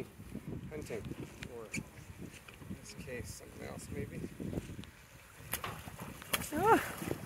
hunting, hunting, or in this case, something else maybe. Ah.